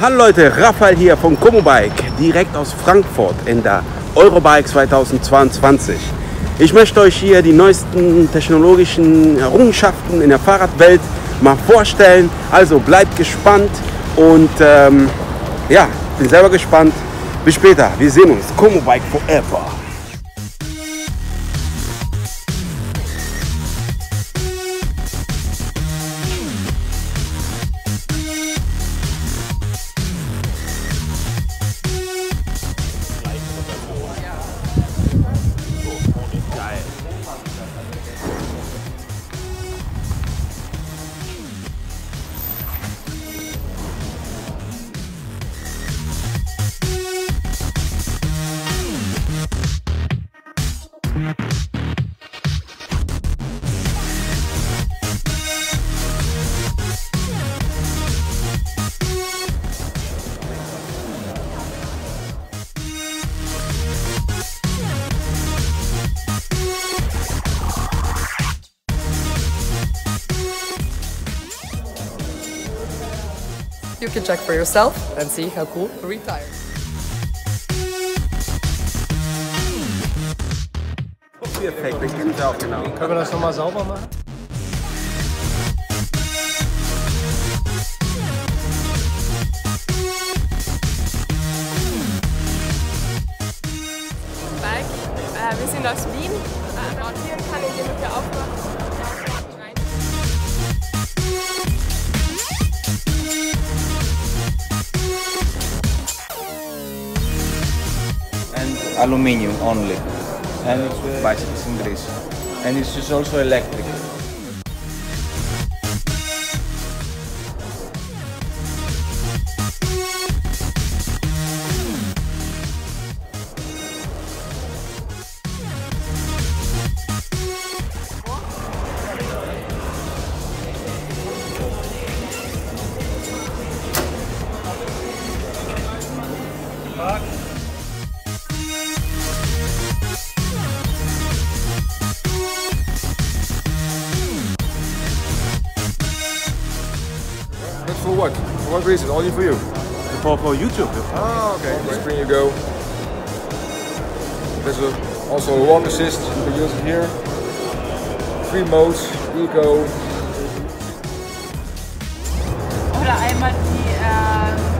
Hallo Leute, Raphael hier von Comobike, direkt aus Frankfurt in der Eurobike 2022. Ich möchte euch hier die neuesten technologischen Errungenschaften in der Fahrradwelt mal vorstellen. Also bleibt gespannt und ähm, ja, bin selber gespannt. Bis später, wir sehen uns. Comobike forever. You can check for yourself and see how cool retire. Auch genau. Können wir das nochmal sauber machen? Wir sind aus Wien. Äh, montieren kann, ich hier aufmache. Rein. Aluminium only. And it's uh, bicycles in Greece. And it's just also electric. But for what? For what reason? Only for you? For, for YouTube. Ah, okay. On the screen you go. There's a, also a walk assist. You can use it here. Three modes, eco. Oder einmal die, ähm,